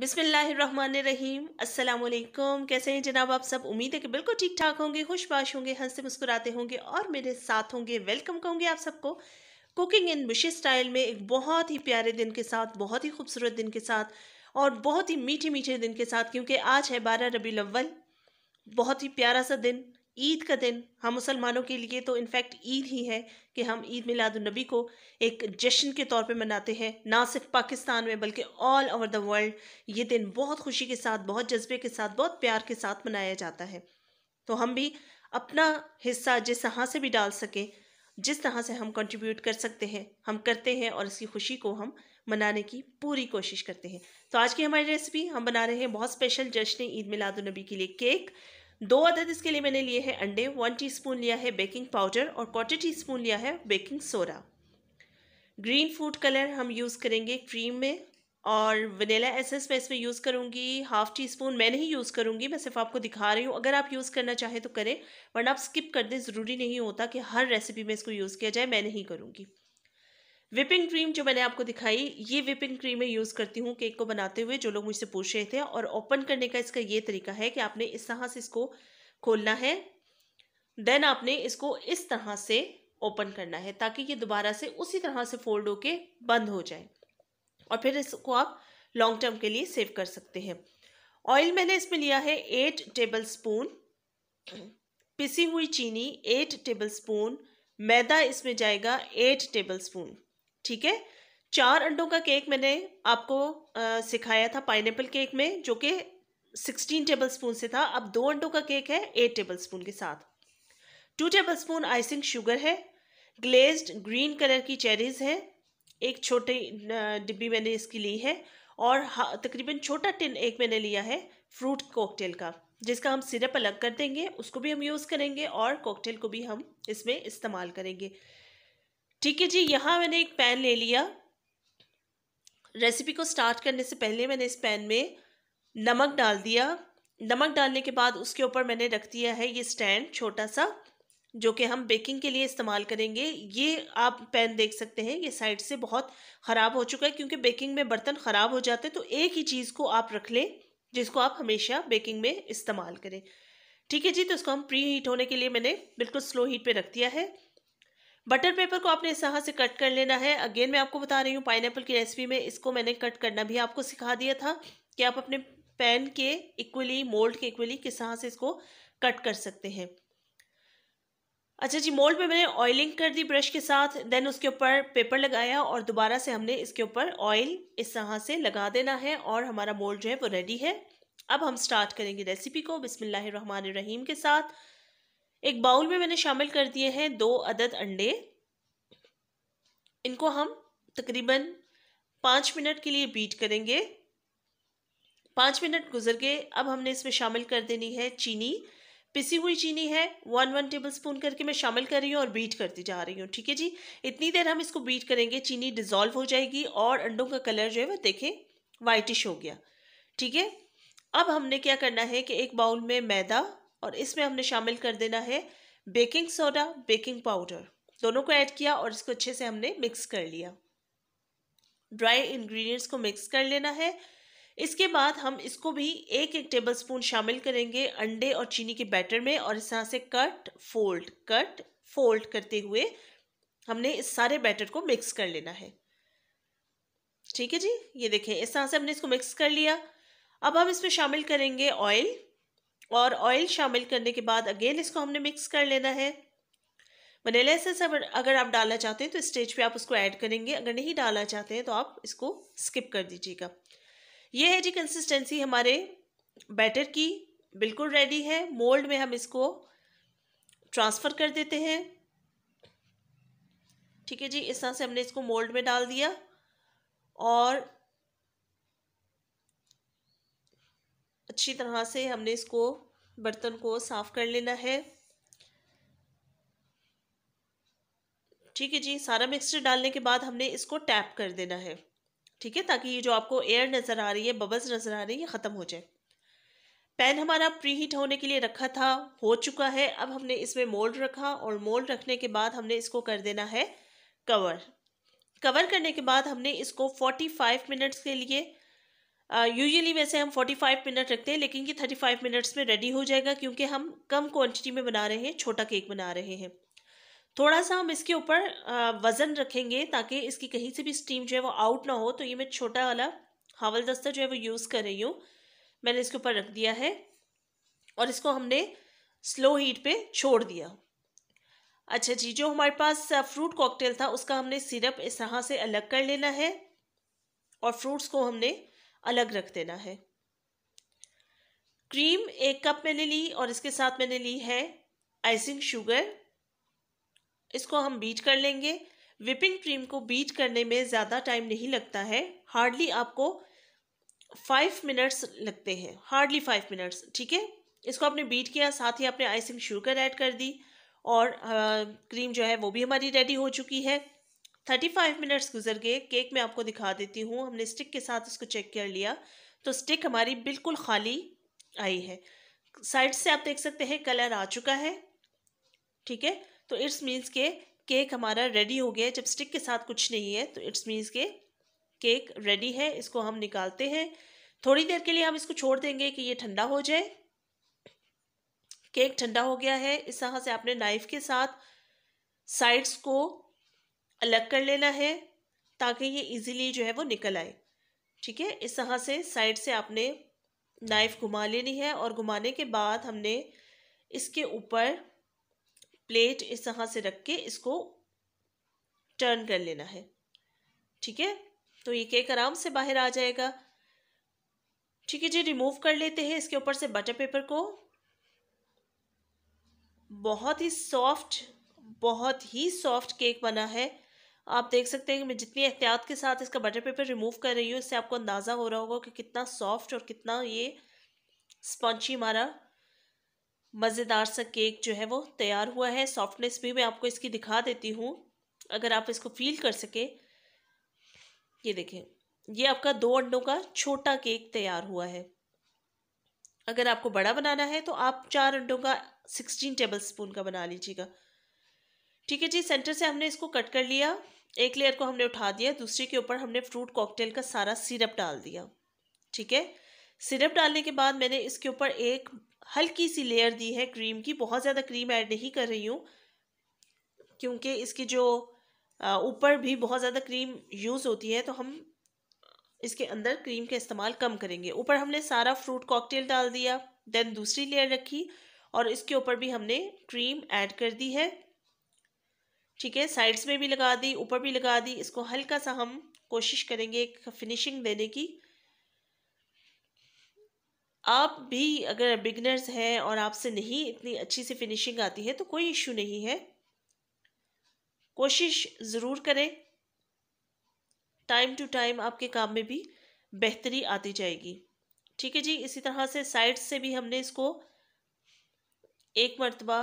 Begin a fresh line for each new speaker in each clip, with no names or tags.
अस्सलाम वालेकुम कैसे हैं जनाब आप सब? उम्मीद है कि बिल्कुल ठीक ठाक होंगे, खुशबाश होंगे, हँसते मुस्कुराते होंगे और मेरे साथ होंगे वेलकम कहूँगी आप सबको कुकिंग इन बुशी स्टाइल में एक बहुत ही प्यारे दिन के साथ, बहुत ही खूबसूरत दिन के साथ और बहुत ही मीठे मीठे दिन के साथ, क्योंकि आज है बारह रबी अव्वल, बहुत ही प्यारा सा दिन। ईद का दिन। हम मुसलमानों के लिए तो इनफैक्ट ईद ही है कि हम ईद मिलादुलनबी को एक जश्न के तौर पे मनाते हैं, ना सिर्फ़ पाकिस्तान में बल्कि ऑल ओवर द वर्ल्ड ये दिन बहुत खुशी के साथ, बहुत जज्बे के साथ, बहुत प्यार के साथ मनाया जाता है। तो हम भी अपना हिस्सा जिस तरह से भी डाल सकें, जिस तरह से हम कंट्रीब्यूट कर सकते हैं, हम करते हैं और इसकी खुशी को हम मनाने की पूरी कोशिश करते हैं। तो आज की हमारी रेसिपी हम बना रहे हैं बहुत स्पेशल जश्न ईद मिलादुलनबी के लिए केक दो अदद इसके लिए मैंने लिए हैं अंडे वन टीस्पून लिया है बेकिंग पाउडर और क्वार्टर टी स्पून लिया है baking soda green food colour हम यूज़ करेंगे क्रीम में और वनीला एसेंस मैं इसमें यूज़ करूँगी हाफ़ टी स्पून मैं नहीं यूज़ करूँगी, मैं सिर्फ़ आपको दिखा रही हूँ। अगर आप यूज़ करना चाहें तो करें, वरना आप स्किप कर दें, ज़रूरी नहीं होता कि हर रेसिपी में इसको यूज़ किया जाए, मैं नहीं करूँगी। विपिंग क्रीम जो मैंने आपको दिखाई, ये विपिंग क्रीम मैं यूज़ करती हूँ केक को बनाते हुए, जो लोग मुझसे पूछ रहे थे और ओपन करने का इसका ये तरीका है कि आपने इस तरह से इसको खोलना है। देन आपने इसको इस तरह से ओपन करना है ताकि ये दोबारा से उसी तरह से फोल्ड होके बंद हो जाए और फिर इसको आप लॉन्ग टर्म के लिए सेव कर सकते हैं। ऑयल मैंने इसमें लिया है एट टेबल स्पून पिसी हुई चीनी एट टेबल स्पून मैदा इसमें जाएगा एट टेबल स्पून ठीक है? चार अंडों का केक मैंने आपको आ, सिखाया था पाइनएप्पल केक में जो कि सिक्सटीन टेबल स्पून से था। अब दो अंडों का केक है एट टेबल स्पून के साथ। Two tablespoon icing sugar है ग्लेज्ड ग्रीन कलर की चेरीज है एक छोटे डिब्बी मैंने इसकी ली है और तकरीबन छोटा टिन एक मैंने लिया है फ्रूट कॉकटेल का जिसका हम सिरप अलग कर देंगे उसको भी हम यूज़ करेंगे और कॉकटेल को भी हम इसमें इस्तेमाल करेंगे। ठीक है जी, यहाँ मैंने एक पैन ले लिया। रेसिपी को स्टार्ट करने से पहले मैंने इस पैन में नमक डाल दिया। नमक डालने के बाद उसके ऊपर मैंने रख दिया है ये स्टैंड छोटा सा, जो कि हम बेकिंग के लिए इस्तेमाल करेंगे। ये आप पैन देख सकते हैं, ये साइड से बहुत ख़राब हो चुका है, क्योंकि बेकिंग में बर्तन ख़राब हो जाते हैं तो एक ही चीज़ को आप रख लें, जिसको आप हमेशा बेकिंग में इस्तेमाल करें। ठीक है जी तो इसको हम प्री हीट होने के लिए मैंने बिल्कुल स्लो हीट पे रख दिया है। बटर पेपर को आपने इस तरह से कट कर लेना है। अगेन, मैं आपको बता रही हूँ पाइन की रेसिपी में इसको मैंने कट करना भी आपको सिखा दिया था कि आप अपने पैन के इक्वली, मोल्ड के इक्वली किस तरह से इसको कट कर सकते हैं। अच्छा जी, मोल्ड में मैंने ऑयलिंग कर दी ब्रश के साथ, देन उसके ऊपर पेपर लगाया और दोबारा से हमने इसके ऊपर ऑयल इस तरह से लगा देना है और हमारा मोल्ड जो है वो रेडी है। अब हम स्टार्ट करेंगे रेसिपी को। बिस्मिल्लाहिर्रहमानिर्रहीम के साथ एक बाउल में मैंने शामिल कर दिए हैं दो अदद अंडे। इनको हम तकरीबन पाँच मिनट के लिए बीट करेंगे। पाँच मिनट गुजर गए, अब हमने इसमें शामिल कर देनी है चीनी। पिसी हुई चीनी है, वन वन टेबल स्पून करके मैं शामिल कर रही हूँ और बीट करती जा रही हूँ, ठीक है जी? इतनी देर हम इसको बीट करेंगे, चीनी डिज़ोल्व हो जाएगी और अंडों का कलर जो है वह देखें वाइटिश हो गया, ठीक है? अब हमने क्या करना है कि एक बाउल में मैदा और इसमें हमने शामिल कर देना है बेकिंग सोडा, बेकिंग पाउडर। दोनों को ऐड किया और इसको अच्छे से हमने मिक्स कर लिया। ड्राई इंग्रेडिएंट्स को मिक्स कर लेना है। इसके बाद हम इसको भी एक एक टेबल स्पून शामिल करेंगे अंडे और चीनी के बैटर में और इस तरह से कट, फोल्ड कट, फोल्ड करते हुए हमने इस सारे बैटर को मिक्स कर लेना है। ठीक है जी? ये देखें, इस तरह से हमने इसको मिक्स कर लिया। अब हम इसमें शामिल करेंगे ऑयल। और ऑयल शामिल करने के बाद अगेन इसको हमने मिक्स कर लेना है। वनीला एसेंस अगर आप डालना चाहते हैं तो स्टेज पे आप उसको ऐड करेंगे। अगर नहीं डालना चाहते हैं तो आप इसको स्किप कर दीजिएगा। ये है जी कंसिस्टेंसी हमारे बैटर की। बिल्कुल रेडी है। मोल्ड में हम इसको ट्रांसफ़र कर देते हैं। ठीक है जी, इस तरह से हमने इसको मोल्ड में डाल दिया। और अच्छी तरह से हमने इसको बर्तन को साफ़ कर लेना है। ठीक है जी, सारा मिक्सचर डालने के बाद हमने इसको टैप कर देना है। ठीक है, ताकि ये जो आपको एयर नज़र आ रही है बबल्स नज़र आ रही है, ये ख़त्म हो जाए। पैन हमारा प्री हीट होने के लिए रखा था, हो चुका है। अब हमने इसमें मोल्ड रखा और मोल्ड रखने के बाद हमने इसको कर देना है कवर कवर करने के बाद हमने इसको 45 मिनट्स के लिए यूजुअली वैसे हम 45 मिनट रखते हैं, लेकिन ये 35 मिनट्स में रेडी हो जाएगा क्योंकि हम कम क्वांटिटी में बना रहे हैं, छोटा केक बना रहे हैं। थोड़ा सा हम इसके ऊपर वज़न रखेंगे ताकि इसकी कहीं से भी स्टीम जो है वो आउट ना हो तो ये मैं छोटा वाला हावल दस्ता जो है वो यूज़ कर रही हूँ। मैंने इसके ऊपर रख दिया है और इसको हमने स्लो हीट पे छोड़ दिया। अच्छा जी, जो हमारे पास फ्रूट कॉकटेल था, उसका हमने सिरप इस तरह से अलग कर लेना है और फ्रूट्स को हमने अलग रख देना है। क्रीम एक कप मैंने ली और इसके साथ मैंने ली है आइसिंग शुगर। इसको हम बीट कर लेंगे। विपिंग क्रीम को बीट करने में ज़्यादा टाइम नहीं लगता है। हार्डली आपको फाइव मिनट्स लगते हैं। हार्डली फाइव मिनट्स ठीक है? इसको आपने बीट किया साथ ही आपने आइसिंग शुगर ऐड कर दी और आ, क्रीम जो है वो भी हमारी रेडी हो चुकी है। थर्टी फाइव मिनट्स गुजर गए, केक में आपको दिखा देती हूँ। हमने स्टिक के साथ इसको चेक कर लिया। तो स्टिक हमारी बिल्कुल खाली आई है। साइड से आप देख सकते हैं, कलर आ चुका है। ठीक है? तो इट्स मीन्स के केक हमारा रेडी हो गया जब स्टिक के साथ कुछ नहीं है तो इट्स मीन्स के केक रेडी है। इसको हम निकालते हैं। थोड़ी देर के लिए हम इसको छोड़ देंगे कि ये ठंडा हो जाए। केक ठंडा हो गया है। इस तरह से आपने नाइफ के साथ साइड्स को अलग कर लेना है ताकि ये इजीली जो है वो निकल आए। ठीक है? इस तरह से साइड से आपने नाइफ घुमा लेनी है और घुमाने के बाद हमने इसके ऊपर प्लेट इस तरह से रख के इसको टर्न कर लेना है। ठीक है? तो ये केक आराम से बाहर आ जाएगा। ठीक है जी रिमूव कर लेते हैं इसके ऊपर से बटर पेपर को। बहुत ही सॉफ्ट बहुत ही सॉफ्ट केक बना है। आप देख सकते हैं कि मैं जितनी एहतियात के साथ इसका बटर पेपर रिमूव कर रही हूँ, इससे आपको अंदाज़ा हो रहा होगा कि कितना सॉफ्ट और कितना ये स्पंची हमारा मज़ेदार सा केक जो है वो तैयार हुआ है। सॉफ्टनेस भी मैं आपको इसकी दिखा देती हूँ, अगर आप इसको फील कर सके। ये देखें, ये आपका दो अंडों का छोटा केक तैयार हुआ है। अगर आपको बड़ा बनाना है तो आप चार अंडों का सिक्सटीन टेबल स्पून का बना लीजिएगा। ठीक है जी सेंटर से हमने इसको कट कर लिया। एक लेयर को हमने उठा दिया, दूसरे के ऊपर हमने फ्रूट कॉकटेल का सारा सिरप डाल दिया, ठीक है? सिरप डालने के बाद मैंने इसके ऊपर एक हल्की सी लेयर दी है क्रीम की, बहुत ज़्यादा क्रीम ऐड नहीं कर रही हूँ, क्योंकि इसकी जो ऊपर भी बहुत ज़्यादा क्रीम यूज़ होती है तो हम इसके अंदर क्रीम का इस्तेमाल कम करेंगे। ऊपर हमने सारा फ्रूट कॉकटेल डाल दिया देन दूसरी लेयर रखी और इसके ऊपर भी हमने क्रीम ऐड कर दी है। ठीक है साइड्स में भी लगा दी, ऊपर भी लगा दी, इसको हल्का सा हम कोशिश करेंगे एक फिनिशिंग देने की। आप भी अगर बिगनर्स हैं और आपसे नहीं इतनी अच्छी सी फिनिशिंग आती है तो कोई इशू नहीं है। कोशिश ज़रूर करें। टाइम टू टाइम आपके काम में भी बेहतरी आती जाएगी। ठीक है जी, इसी तरह से साइड से भी हमने इसको एक मरतबा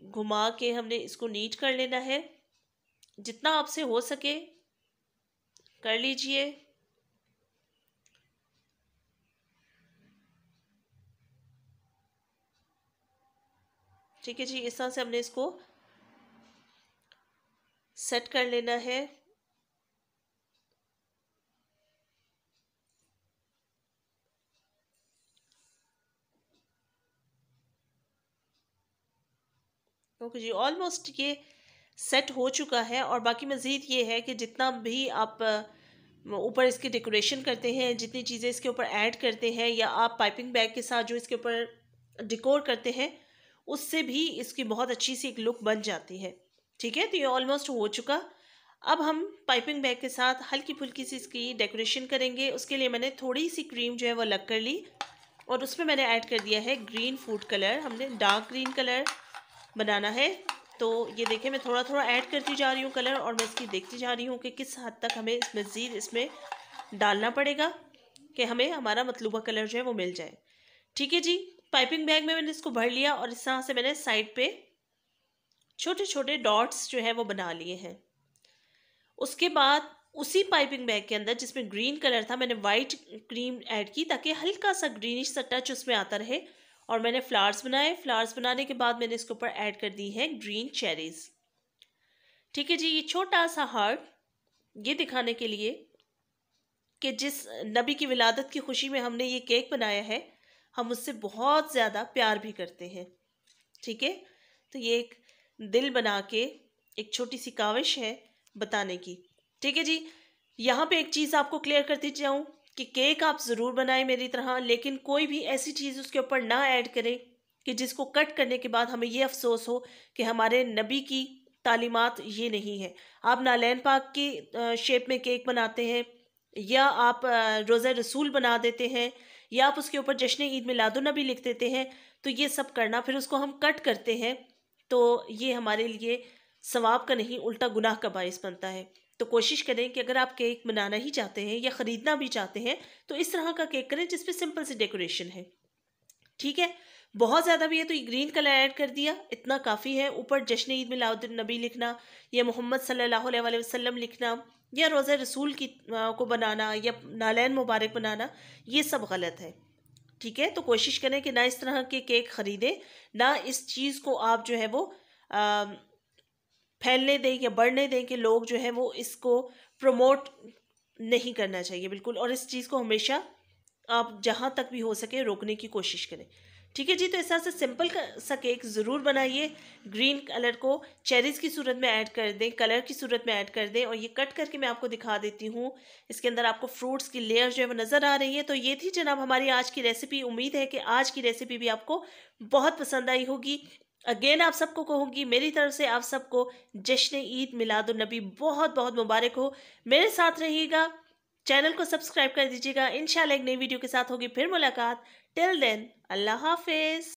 घुमा के हमने इसको नीट कर लेना है। जितना आपसे हो सके कर लीजिए। ठीक है जी, इस तरह से हमने इसको सेट कर लेना है। ओके जी ऑलमोस्ट ये सेट हो चुका है और बाकी मज़ीद ये है कि जितना भी आप ऊपर इसकी डेकोरेशन करते हैं, जितनी चीज़ें इसके ऊपर ऐड करते हैं या आप पाइपिंग बैग के साथ जो इसके ऊपर डिकोर करते हैं, उससे भी इसकी बहुत अच्छी सी एक लुक बन जाती है। ठीक है? तो ये ऑलमोस्ट हो चुका। अब हम पाइपिंग बैग के साथ हल्की फुल्की सी इसकी डेकोरेशन करेंगे। उसके लिए मैंने थोड़ी सी क्रीम जो है वो अलग कर ली और उसमें मैंने ऐड कर दिया है ग्रीन फ़ूड कलर हमने डार्क ग्रीन कलर बनाना है। तो ये देखें मैं थोड़ा थोड़ा ऐड करती जा रही हूँ कलर और मैं इसकी देखती जा रही हूँ कि किस हद तक हमें मज़ीद इसमें डालना पड़ेगा कि हमें हमारा मतलूबा कलर जो है वो मिल जाए। ठीक है जी? पाइपिंग बैग में मैंने इसको भर लिया और इस तरह से मैंने साइड पे छोटे छोटे डॉट्स जो है वो बना लिए हैं। उसके बाद उसी पाइपिंग बैग के अंदर जिसमें ग्रीन कलर था, मैंने वाइट क्रीम ऐड की ताकि हल्का सा ग्रीनिश सा टच उसमें आता रहे। और मैंने फ्लावर्स बनाए। फ्लावर्स बनाने के बाद मैंने इसके ऊपर ऐड कर दी है ग्रीन चेरीज ठीक है जी, ये छोटा सा हार्ट ये दिखाने के लिए कि जिस नबी की विलादत की खुशी में हमने ये केक बनाया है, हम उससे बहुत ज़्यादा प्यार भी करते हैं। ठीक है? तो ये एक दिल बना के एक छोटी सी काविश है बताने की। ठीक है जी, यहाँ पे एक चीज़ आपको क्लियर करती जाऊँ। कि केक आप ज़रूर बनाएँ मेरी तरह, लेकिन कोई भी ऐसी चीज़ उसके ऊपर ना ऐड करें कि जिसको कट करने के बाद हमें ये अफसोस हो कि हमारे नबी की तालीमात ये नहीं है। आप नालैन पाक की शेप में केक बनाते हैं, या आप रोज़ा रसूल बना देते हैं, या आप उसके ऊपर जश्न ईद मिलादुलनबी लिख देते हैं तो ये सब करना, फिर उसको हम कट करते हैं तो ये हमारे लिए सवाब का नहीं, उल्टा गुनाह का बायस बनता है। तो कोशिश करें कि अगर आप केक बनाना ही चाहते हैं या ख़रीदना भी चाहते हैं तो इस तरह का केक करें जिसपे सिंपल सी डेकोरेशन है। ठीक है? बहुत ज़्यादा भी है तो ये ग्रीन कलर ऐड कर दिया। इतना काफ़ी है। ऊपर जश्न ईद मिलाउद्दीन लिखना या मोहम्मद सल्लल्लाहु अलैहि वसल्लम लिखना या रोज़ा रसूल की को बनाना या नालैन मुबारक बनाना ये सब गलत है। ठीक है? तो कोशिश करें कि ना इस तरह के केक ख़रीदें ना इस चीज़ को आप जो है वो आ, फैलने दें या बढ़ने दें कि लोग जो है वो इसको प्रमोट नहीं करना चाहिए, बिल्कुल। और इस चीज़ को हमेशा आप जहाँ तक भी हो सके रोकने की कोशिश करें। ठीक है जी तो इस तरह से सिंपल सा केक ज़रूर बनाइए। ग्रीन कलर को चेरीज़ की सूरत में ऐड कर दें, कलर की सूरत में ऐड कर दें और ये कट करके मैं आपको दिखा देती हूँ। इसके अंदर आपको फ्रूट्स की लेयर जो है वो नज़र आ रही है। तो ये थी जनाब हमारी आज की रेसिपी। उम्मीद है कि आज की रेसिपी भी आपको बहुत पसंद आई होगी। अगेन आप सबको कहूँगी, मेरी तरफ़ से आप सबको जश्न ईद मिलादुलनबी बहुत बहुत मुबारक हो। मेरे साथ रहिएगा, चैनल को सब्सक्राइब कर दीजिएगा। इंशाल्लाह एक नई वीडियो के साथ होगी फिर मुलाकात। टिल देन, अल्लाह हाफिज।